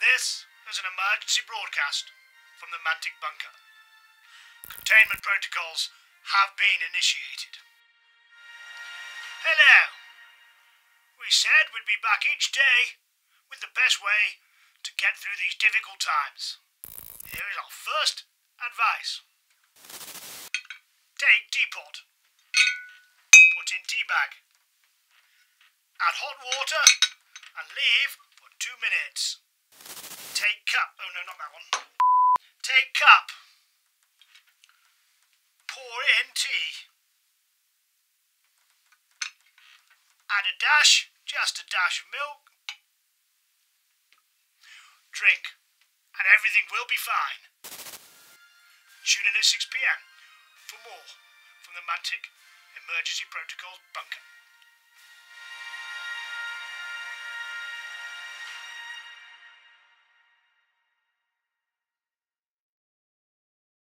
This is an emergency broadcast from the Mantic Bunker. Containment protocols have been initiated. Hello. We said we'd be back each day with the best way to get through these difficult times. Here is our first advice. Take teapot. Put in tea bag. Add hot water and leave for two minutes. Take cup. Oh no, not that one. Take cup. Pour in tea. Add a dash, just a dash of milk. Drink, and everything will be fine. Tune in at 6 pm for more from the Mantic Emergency Protocols Bunker.